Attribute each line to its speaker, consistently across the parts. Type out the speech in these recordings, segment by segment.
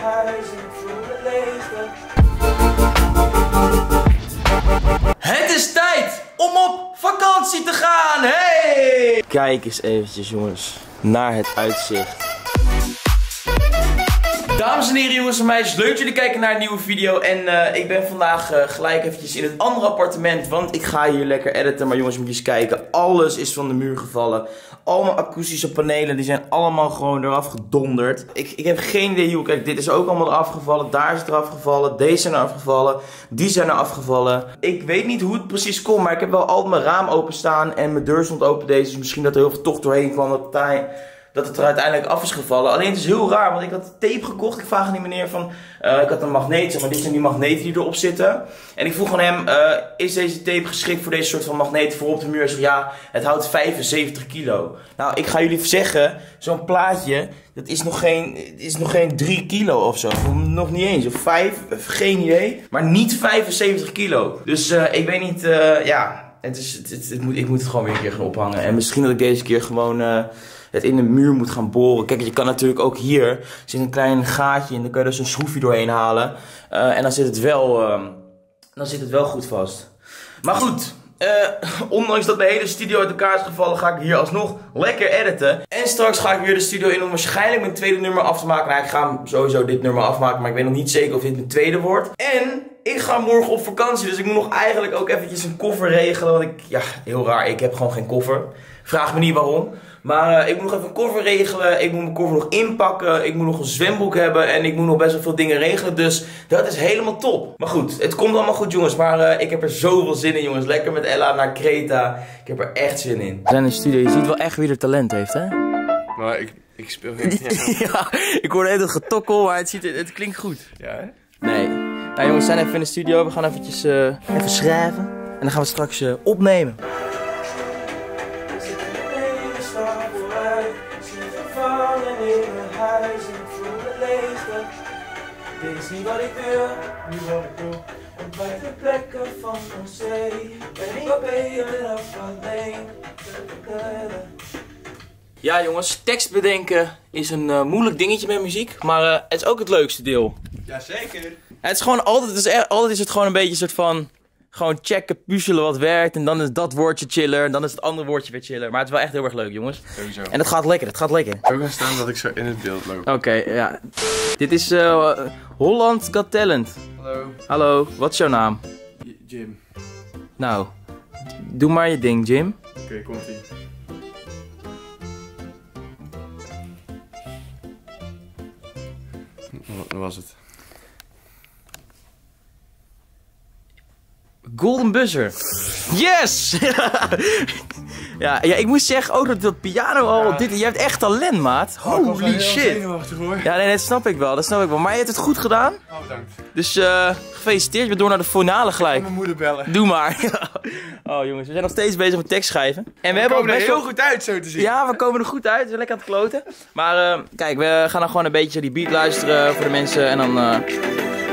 Speaker 1: huis en ik voel het leegte. Het is tijd om op vakantie te gaan. Hey!
Speaker 2: Kijk eens eventjes jongens naar het uitzicht.
Speaker 1: Dames en heren, jongens en meisjes, leuk dat jullie kijken naar een nieuwe video. En eh, ik ben vandaag eh, gelijk eventjes in het andere appartement, want ik ga hier lekker editen. Maar jongens, moet je eens kijken, alles is van de muur gevallen. Al mijn akoestische panelen, die zijn allemaal gewoon eraf gedonderd. Ik, ik heb geen idee hoe, kijk, dit is ook allemaal eraf gevallen. Daar is het eraf gevallen, deze zijn eraf gevallen, die zijn er afgevallen. Ik weet niet hoe het precies komt, maar ik heb wel altijd mijn raam openstaan en mijn deur stond open deze. Dus misschien dat er heel veel tocht doorheen kwam, dat hij dat het er uiteindelijk af is gevallen. Alleen het is heel raar, want ik had tape gekocht. Ik vraag aan die meneer van, uh, ik had een magneet, zeg maar, dit zijn die magneten die erop zitten. En ik vroeg aan hem, uh, is deze tape geschikt voor deze soort van magneten voor op de muur? Hij zegt, ja, het houdt 75 kilo. Nou, ik ga jullie zeggen, zo'n plaatje, dat is nog geen, is nog geen 3 kilo of zo. Nog niet eens, of 5, geen idee. Maar niet 75 kilo. Dus ik weet niet, ja, het is, het, het, het moet, ik moet het gewoon weer een keer gaan ophangen. En misschien dat ik deze keer gewoon het in de muur moet gaan boren. Kijk, je kan natuurlijk ook hier, zit een klein gaatje en dan kun je dus een schroefje doorheen halen. Uh, en dan zit het wel, uh, dan zit het wel goed vast. Maar goed, uh, ondanks dat mijn hele studio uit elkaar is gevallen, ga ik hier alsnog lekker editen. En straks ga ik weer de studio in om waarschijnlijk mijn tweede nummer af te maken. Nou, ik ga sowieso dit nummer afmaken, maar ik weet nog niet zeker of dit mijn tweede wordt. En ik ga morgen op vakantie, dus ik moet nog eigenlijk ook eventjes een koffer regelen. Want ik, ja, heel raar, ik heb gewoon geen koffer. Vraag me niet waarom. Maar uh, ik moet nog even een koffer regelen. Ik moet mijn koffer nog inpakken. Ik moet nog een zwembroek hebben. En ik moet nog best wel veel dingen regelen. Dus dat is helemaal top. Maar goed, het komt allemaal goed jongens. Maar uh, ik heb er zoveel zin in jongens. Lekker met Ella naar Kreta. Ik heb er echt zin in.
Speaker 2: We zijn in de studio. Je ziet wel echt wie er talent heeft hè?
Speaker 3: Maar ik, ik speel geen...
Speaker 2: ja, ik hoorde even getokkel. Maar het, ziet, het, het klinkt goed.
Speaker 3: Ja hè?
Speaker 2: Nee. Nou jongens, we zijn even in de studio. We gaan eventjes uh, even schrijven. En dan gaan we straks opnemen.
Speaker 1: Wat ik wil, niet wat ik wil. Op de plekken van ons zee ben ik wat beter af alleen.
Speaker 2: Ja jongens, tekst bedenken is een uh, moeilijk dingetje met muziek, maar uh, het is ook het leukste deel.
Speaker 3: Jazeker.
Speaker 2: Het is gewoon altijd, het is, altijd is het gewoon een beetje een soort van gewoon checken, puzzelen wat werkt. En dan is dat woordje chiller. En dan is het andere woordje weer chiller. Maar het is wel echt heel erg leuk, jongens.
Speaker 3: Sowieso.
Speaker 2: En het gaat lekker, het gaat lekker.
Speaker 3: Ook gaan staan dat ik zo in het beeld loop.
Speaker 2: Oké, okay, ja. Dit is uh, Holland Got Talent.
Speaker 3: Hallo.
Speaker 2: Hallo, wat is jouw naam?
Speaker 3: J Jim.
Speaker 2: Nou, doe maar je ding, Jim.
Speaker 3: Oké, okay, komt ie. Wat was het?
Speaker 2: Golden buzzer. Yes! ja, ja, ik moest zeggen ook dat dat piano al... Ja. Dit, je hebt echt talent, maat. Holy shit.
Speaker 3: Hoor.
Speaker 2: Ja, nee, dat snap ik wel. Dat snap ik wel. Maar je hebt het goed gedaan.
Speaker 3: Oh, bedankt.
Speaker 2: Dus uh, gefeliciteerd. Je bent door naar de finale gelijk. Ik
Speaker 3: mijn moeder bellen.
Speaker 2: Doe maar. oh jongens, we zijn nog steeds bezig met tekst schrijven. En we,
Speaker 3: we
Speaker 2: hebben
Speaker 3: komen er heel goed uit, zo te zien.
Speaker 2: Ja, we komen er goed uit. We zijn lekker aan het kloten. Maar uh, kijk, we gaan dan gewoon een beetje die beat luisteren voor de mensen. En dan uh,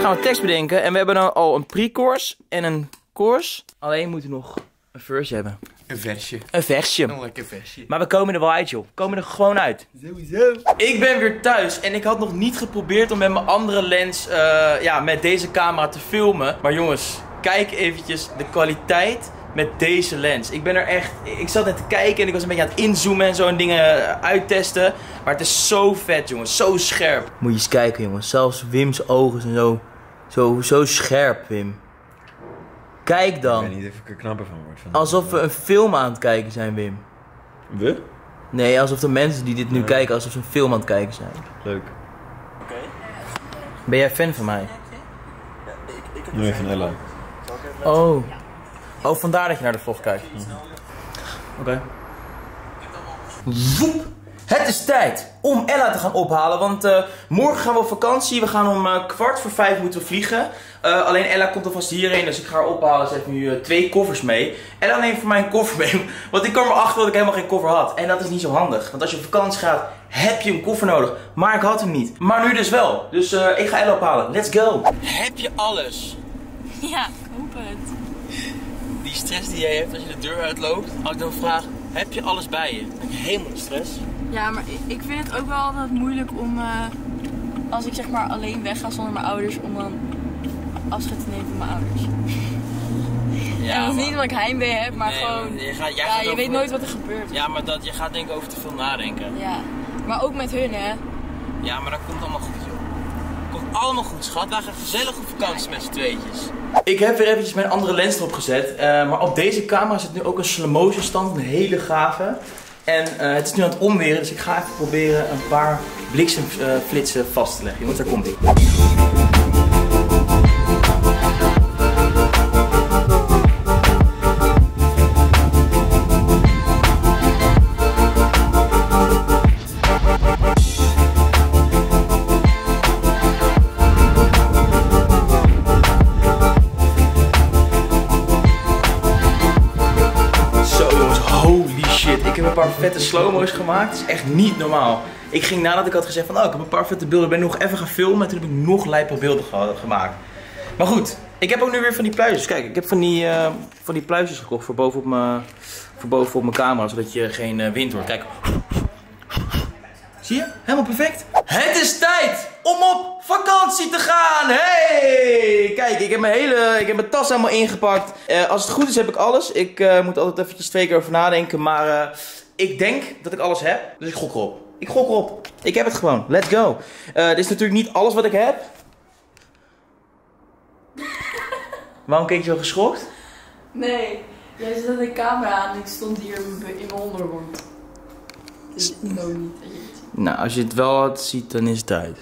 Speaker 2: gaan we tekst bedenken. En we hebben dan al een pre-course en een course. Alleen moeten we nog een verse hebben.
Speaker 3: Een versje.
Speaker 2: Een versje.
Speaker 3: Een lekker versje.
Speaker 2: Maar we komen er wel uit, joh. We komen er gewoon uit.
Speaker 3: Sowieso.
Speaker 1: Ik ben weer thuis en ik had nog niet geprobeerd om met mijn andere lens, uh, ja, met deze camera te filmen. Maar jongens, kijk eventjes de kwaliteit met deze lens. Ik ben er echt, ik zat net te kijken en ik was een beetje aan het inzoomen en zo en dingen uittesten. Maar het is zo vet, jongens. Zo scherp.
Speaker 2: Moet je eens kijken, jongens. Zelfs Wim's ogen zijn zo, zo, zo scherp, Wim. Kijk dan.
Speaker 3: Ik weet niet of ik er knapper van word. Van
Speaker 2: alsof we een film aan het kijken zijn, Wim.
Speaker 3: We?
Speaker 2: Nee, alsof de mensen die dit nu ja. kijken, alsof ze een film aan het kijken zijn.
Speaker 3: Leuk.
Speaker 1: Oké. Okay.
Speaker 2: Ben jij fan van mij?
Speaker 3: Ja, ik, ik nee, van Ella.
Speaker 2: Oh. Oh, vandaar dat je naar de vlog kijkt. Mm -hmm. Oké. Okay. Het is tijd om Ella te gaan ophalen, want uh, morgen gaan we op vakantie. We gaan om uh, kwart voor vijf moeten we vliegen. Uh, alleen Ella komt alvast hierheen, dus ik ga haar ophalen. Ze heeft nu twee koffers mee. Ella neemt voor mij een koffer mee, want ik kwam erachter dat ik helemaal geen koffer had. En dat is niet zo handig, want als je op vakantie gaat, heb je een koffer nodig. Maar ik had hem niet. Maar nu dus wel. Dus ik ga Ella ophalen. Let's go. Heb je alles?
Speaker 4: Ja, ik hoop het.
Speaker 2: Die stress die jij hebt als je de deur uitloopt, als ik dan vraag, heb je alles bij je? Dan heb je helemaal de stress.
Speaker 4: Ja, maar ik vind het ook wel altijd moeilijk om, uh, als ik zeg maar alleen wegga zonder mijn ouders om dan afscheid te nemen van mijn ouders. en dat is niet omdat ik heimwee heb, maar
Speaker 2: Nee,
Speaker 4: gewoon...
Speaker 2: je gaat- jij
Speaker 4: ja,
Speaker 2: gaat
Speaker 4: je
Speaker 2: over-
Speaker 4: weet nooit wat er gebeurt.
Speaker 2: Ja, maar dat, je gaat denk ik over te veel nadenken.
Speaker 4: Ja. Maar ook met hun, hè.
Speaker 2: Ja, maar dat komt allemaal goed, joh. Komt allemaal goed, schat. Wij gaan gezellig op vakantie met z'n tweetjes.
Speaker 1: Ik heb weer eventjes mijn andere lens erop gezet. eh, maar op deze camera zit nu ook een slow motion stand. Een hele gave. En eh, het is nu aan het omweren. Dus ik ga even proberen een paar bliksemflitsen vast te leggen. Jongens, daar komt ie. Vette slow-mo's gemaakt. Het is echt niet normaal. Ik ging nadat ik had gezegd van, oh ik heb een paar vette beelden, ben nog even gaan filmen. En toen heb ik nog lijper beelden ge- gemaakt. Maar goed, ik heb ook nu weer van die pluisjes. Kijk, ik heb van die, eh, van die pluisjes gekocht voor boven op mijn, voor boven op mijn camera, zodat je geen eh, wind hoort. Kijk. Zie je? Helemaal perfect. Het is tijd om op vakantie te gaan. Hey! Kijk, ik heb mijn hele, ik heb mijn tas helemaal ingepakt. Eh, als het goed is heb ik alles. Ik moet altijd eventjes twee keer over nadenken. Maar ik denk dat ik alles heb. Dus ik gok erop. Ik gok erop. Ik heb het gewoon. Let's go. Eh, dit is natuurlijk niet alles wat ik heb. Waarom keek je zo geschokt?
Speaker 4: Nee, jij zette de camera aan en ik stond hier in mijn onderbroek. Dus no niet dat je het ziet.
Speaker 1: Nou, als je het wel had ziet, dan is het uit.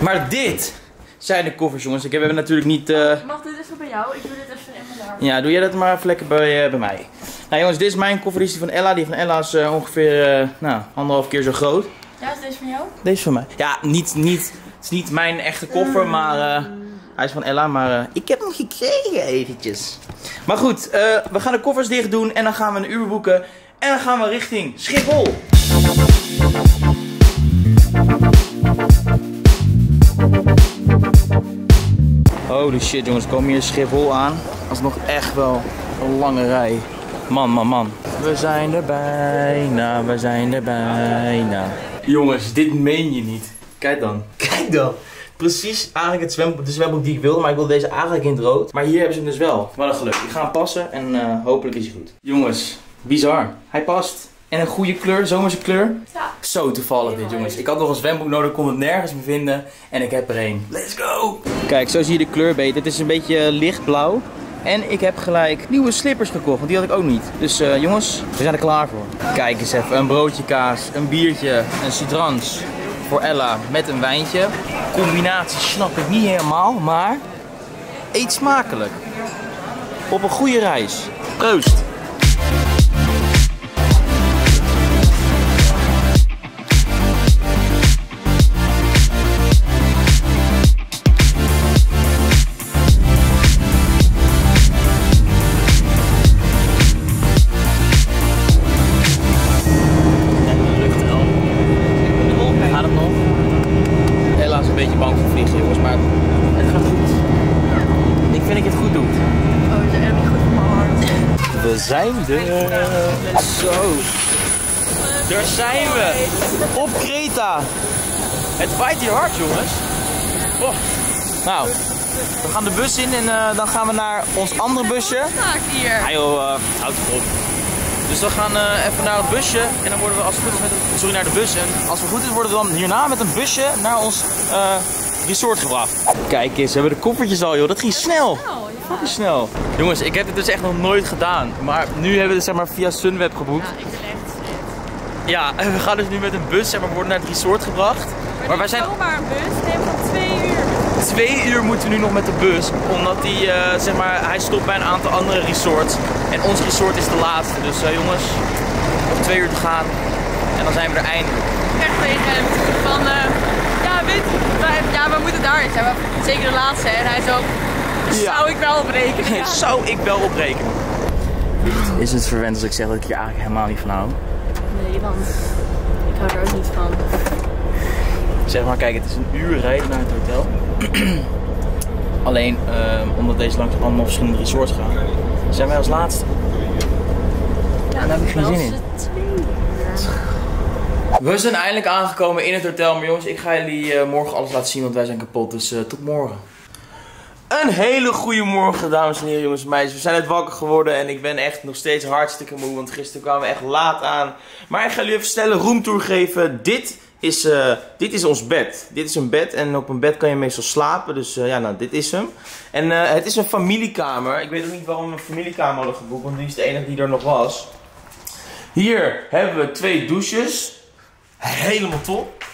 Speaker 1: Maar dit zijn de koffers, jongens. Ik heb hebben natuurlijk niet. eh,
Speaker 4: Mag dit even bij jou? Ik doe dit even.
Speaker 1: Ja, doe jij dat maar even lekker bij, eh, bij mij. Nou, jongens, dit is mijn koffer. Die is die van Ella. Die van Ella is eh, ongeveer eh, nou, anderhalf keer zo groot.
Speaker 4: Ja, is deze van jou?
Speaker 1: Deze is van mij. Ja, niet, niet, het is niet mijn echte koffer, maar eh, hij is van Ella. Maar ik heb hem gekregen eventjes. Maar goed, we gaan de koffers dicht doen en dan gaan we een uur boeken. En dan gaan we richting Schiphol. Holy shit jongens, komen hier Schiphol aan. Dat is nog echt wel een lange rij. Man, man, man. We zijn er bijna, we zijn er bijna. Jongens, dit meen je niet. Kijk dan. Kijk dan. Precies eigenlijk het zwembad, de zwembroek die ik wilde, maar ik wilde deze eigenlijk in het rood. Maar hier hebben ze hem dus wel. Wat een geluk. Ik ga hem passen en eh, hopelijk is hij goed. Jongens, bizar. Hij past. En een goede kleur, zomerse kleur.
Speaker 4: Ja.
Speaker 1: Zo toevallig dit jongens. Ik had nog een zwembroek nodig, kon het nergens meer vinden. En ik heb er één. Let's go! Kijk, zo zie je de kleur beter. Het is een beetje eh, lichtblauw. En ik heb gelijk nieuwe slippers gekocht, want die had ik ook niet. Dus eh, jongens, we zijn er klaar voor. Kijk eens even, een broodje kaas, een biertje, een citrans voor Ella met een wijntje. Combinatie snap ik niet helemaal, maar eet smakelijk. Op een goede reis. Proost! Zijn er. Zo. Daar zijn we. Op Kreta. Het waait hier hard, jongens. Oh. Nou, we gaan de bus in en eh, dan gaan we naar ons andere busje.
Speaker 4: Hier.
Speaker 1: Ah joh, uh, houd toch op. Dus we gaan eh, even naar het busje en dan worden we als het goed is met een, sorry, naar de bus. En als het goed is worden we dan hierna met een busje naar ons eh, resort gebracht. Kijk eens, we hebben de koffertjes al joh, dat ging snel. Fucking snel. Jongens, ik heb dit dus echt nog nooit gedaan. Maar nu hebben we het zeg maar via Sunweb geboekt.
Speaker 4: Ja, ik ben echt slecht.
Speaker 1: Ja, en we gaan dus nu met een bus zeg maar, we worden naar het resort gebracht. Maar wij zijn
Speaker 4: zomaar een bus, neemt van twee uur.
Speaker 1: twee uur moeten we nu nog met de bus. Omdat die, eh, zeg maar, hij stopt bij een aantal andere resorts. En ons resort is de laatste. Dus eh, jongens, nog twee uur te gaan. En dan zijn we er eindelijk.
Speaker 4: Echt tegen hem. Van, eh, ja, weet ja, we moeten daar zijn. We zeker de laatste. En hij zo,
Speaker 1: Ja.
Speaker 4: zou ik wel op rekenen. Ja.
Speaker 1: Zou ik wel oprekenen. Is het verwend als ik zeg dat ik hier eigenlijk helemaal niet van hou?
Speaker 4: Nee, want ik hou er ook niet van.
Speaker 1: Zeg maar, kijk, het is een uur rijden naar het hotel. Alleen, ehm, omdat deze langs allemaal verschillende resorts gaan, zijn wij als laatste.
Speaker 4: Ja,
Speaker 1: daar heb ik geen zin in. We zijn eindelijk aangekomen in het hotel. Maar jongens, ik ga jullie eh, morgen alles laten zien, want wij zijn kapot. Dus eh, tot morgen. Een hele goede morgen, dames en heren, jongens en meisjes. We zijn net wakker geworden en ik ben echt nog steeds hartstikke moe. Want gisteren kwamen we echt laat aan. Maar ik ga jullie even snel een roomtour geven. Dit is, eh, dit is ons bed. Dit is een bed en op een bed kan je meestal slapen. Dus eh, ja, nou, dit is hem. En eh, het is een familiekamer. Ik weet ook niet waarom we een familiekamer hadden geboekt, want die is de enige die er nog was. Hier hebben we twee douches. Helemaal top.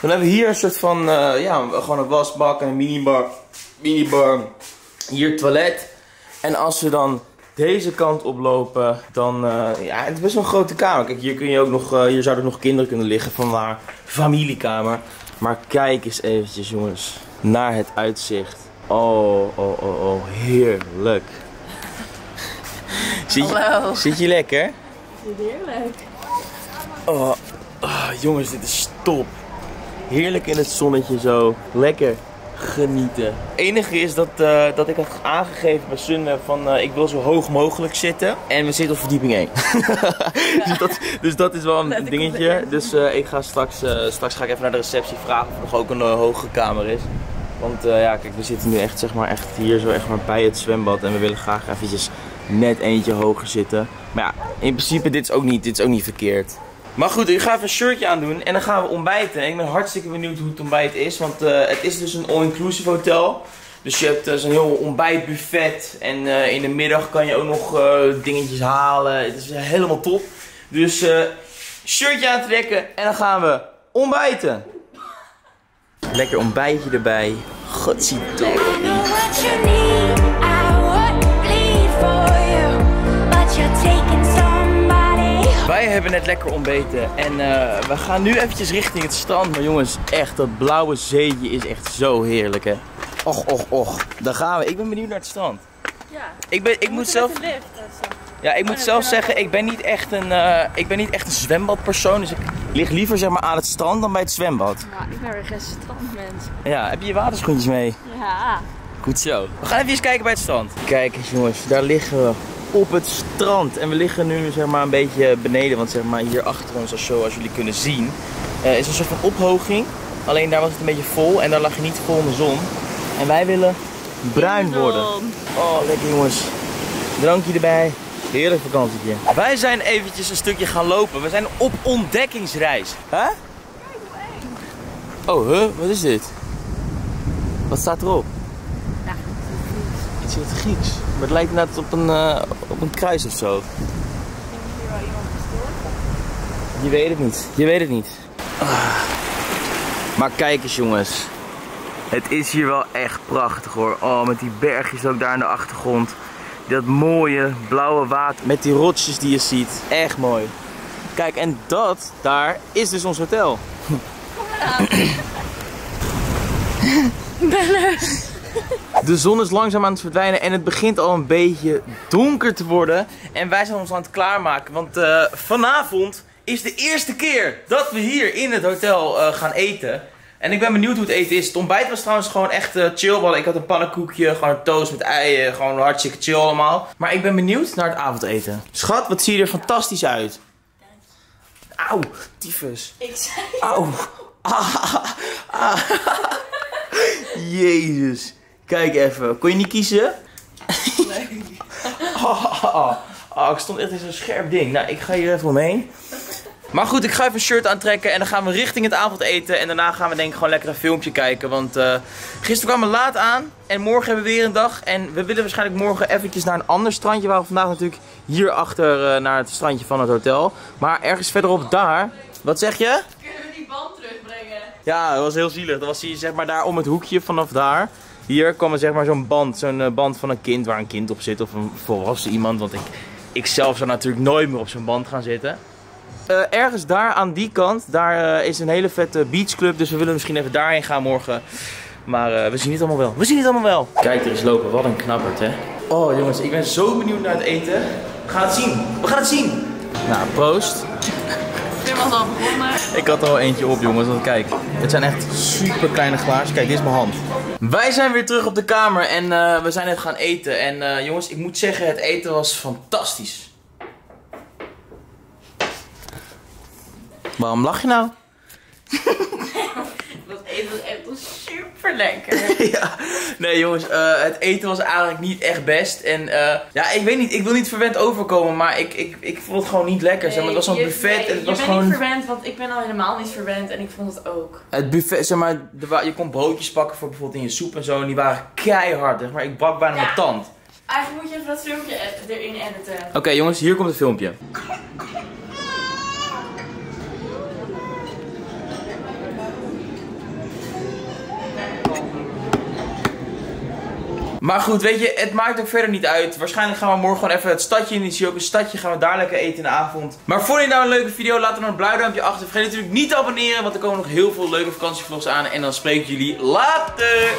Speaker 1: Dan hebben we hier een soort van, ja, gewoon een wasbak en een minibar. Minibar. Hier toilet. En als we dan deze kant oplopen, dan, eh, ja, het is best wel een grote kamer. Kijk, hier kun je ook nog, eh, hier zouden nog kinderen kunnen liggen, vandaar familiekamer. Maar kijk eens eventjes, jongens, naar het uitzicht. Oh, oh, oh, oh, heerlijk. Zit je, zit je lekker?
Speaker 4: Heerlijk.
Speaker 1: Oh, ah, jongens, dit is top. Heerlijk in het zonnetje zo. Lekker genieten. Het enige is dat, eh, dat ik had aangegeven bij Sunweb van eh, ik wil zo hoog mogelijk zitten. En we zitten op verdieping 1. dus, dat, dus dat is wel een
Speaker 4: Let
Speaker 1: dingetje. Dus eh, ik ga straks, straks ga ik even naar de receptie vragen of er nog ook een eh, hoge kamer is. Want ja, kijk, we zitten nu echt, zeg maar, echt hier zo echt maar bij het zwembad. En we willen graag eventjes net eentje hoger zitten. Maar ja, in principe, dit is ook niet, dit is ook niet verkeerd. Maar goed, ik ga even een shirtje aandoen en dan gaan we ontbijten. En ik ben hartstikke benieuwd hoe het ontbijt is. Want eh, het is dus een all-inclusive hotel. Dus je hebt eh, zo'n heel ontbijtbuffet. En eh, in de middag kan je ook nog dingetjes halen. Het is helemaal top. Dus shirtje aantrekken en dan gaan we ontbijten. Lekker ontbijtje erbij. Godzijdank.
Speaker 5: What
Speaker 1: Wij hebben net lekker ontbeten en eh, we gaan nu eventjes richting het strand. Maar jongens, echt, dat blauwe zeetje is echt zo heerlijk hè. Och, och, och. Daar gaan we. Ik ben benieuwd naar het strand.
Speaker 4: Ja.
Speaker 1: Ik, ben, ik moet zelf,
Speaker 4: lift.
Speaker 1: ja, ik moet zelf zeggen, ik ben niet echt een, eh, ik ben niet echt een zwembadpersoon. Dus ik lig liever zeg maar aan het strand dan bij het zwembad.
Speaker 4: Ja, ik ben weer geen strandmens.
Speaker 1: Ja, heb je je waterschoentjes mee?
Speaker 4: Ja.
Speaker 1: Goed zo. We gaan even eens kijken bij het strand. Kijk eens jongens, daar liggen we op het strand. En we liggen nu zeg maar een beetje beneden. Want zeg maar hier achter ons, als, zo, als jullie kunnen zien, eh, is een soort van ophoging. Alleen daar was het een beetje vol en daar lag je niet vol in de zon. En wij willen bruin worden. Oh, lekker jongens. Drankje erbij. Heerlijk vakantietje. Wij zijn eventjes een stukje gaan lopen. We zijn op ontdekkingsreis. Hè? Oh, huh? Wat is dit? Wat staat erop? Iets in het Grieks. Maar het lijkt net op een, eh, op een kruis of zo. Je weet het niet. Je weet het niet. Maar kijk eens jongens. Het is hier wel echt prachtig hoor. Oh, met die bergjes ook daar in de achtergrond. Dat mooie blauwe water met die rotsjes die je ziet. Echt mooi. Kijk, en dat daar is dus ons hotel. De zon is langzaam aan het verdwijnen en het begint al een beetje donker te worden. En wij zijn ons aan het klaarmaken, want eh, vanavond is de eerste keer dat we hier in het hotel eh, gaan eten. En ik ben benieuwd hoe het eten is. Het ontbijt was trouwens gewoon echt eh, chill. Want Ik had een pannenkoekje, gewoon een toast met eieren. Gewoon hartstikke chill allemaal. Maar ik ben benieuwd naar het avondeten. Schat, wat zie je er fantastisch uit. Auw, tyfus.
Speaker 4: Ik zei...
Speaker 1: Auw. Ah, ah. Jezus. Kijk even. Kon je niet kiezen?
Speaker 4: Nee.
Speaker 1: Oh, oh, oh, ik stond echt in zo'n scherp ding. Nou, ik ga hier even omheen. Maar goed, ik ga even een shirt aantrekken en dan gaan we richting het avondeten. En daarna gaan we denk ik gewoon lekker een filmpje kijken. Want eh, gisteren kwamen we laat aan en morgen hebben we weer een dag. En we willen waarschijnlijk morgen eventjes naar een ander strandje. Waar we vandaag natuurlijk hierachter uh, naar het strandje van het hotel. Maar ergens verderop daar. Wat zeg je?
Speaker 4: Kunnen we die band terugbrengen?
Speaker 1: Ja, dat was heel zielig. Dat was hier zeg maar daar om het hoekje vanaf daar. Hier kwam er zeg maar zo'n band, zo'n eh, band van een kind waar een kind op zit of een volwassen iemand. Want ik, ik zelf zou natuurlijk nooit meer op zo'n band gaan zitten. Eh, ergens daar aan die kant, daar eh, is een hele vette beachclub. Dus we willen misschien even daarheen gaan morgen. Maar we zien het allemaal wel. We zien het allemaal wel. Kijk er eens lopen, wat een knappert hè. Oh jongens, ik ben zo benieuwd naar het eten. We gaan het zien. We gaan het zien. Nou, proost.
Speaker 4: Tim was al.
Speaker 1: Ik had er al eentje op, jongens. Want kijk, het zijn echt super kleine glaasjes. Kijk, dit is mijn hand. Wij zijn weer terug op de kamer en eh, we zijn net gaan eten. En eh, jongens, ik moet zeggen, het eten was fantastisch. Waarom lach je nou?
Speaker 4: Eten was echt super lekker.
Speaker 1: ja, nee jongens, eh, het eten was eigenlijk niet echt best. En eh, ja, ik weet niet, ik wil niet verwend overkomen, maar ik, ik, ik vond het gewoon niet lekker. zeg maar, het was zo'n buffet en het was gewoon...
Speaker 4: niet verwend, want ik ben al helemaal niet verwend en ik vond het ook.
Speaker 1: Het buffet, zeg maar, wa- je kon broodjes pakken voor bijvoorbeeld in je soep en zo. En die waren keihard, zeg maar ik brak bijna mijn tand.
Speaker 4: Eigenlijk moet je even dat filmpje ed- erin editen.
Speaker 1: Oké jongens, hier komt het filmpje. Maar goed, weet je, het maakt ook verder niet uit. Waarschijnlijk gaan we morgen gewoon even het stadje in. Die zie ook een stadje. Gaan we daar lekker eten in de avond. Maar vond je nou een leuke video? Laat dan een blauw duimpje achter. Vergeet natuurlijk niet te abonneren. Want er komen nog heel veel leuke vakantievlogs aan. En dan spreek ik jullie later.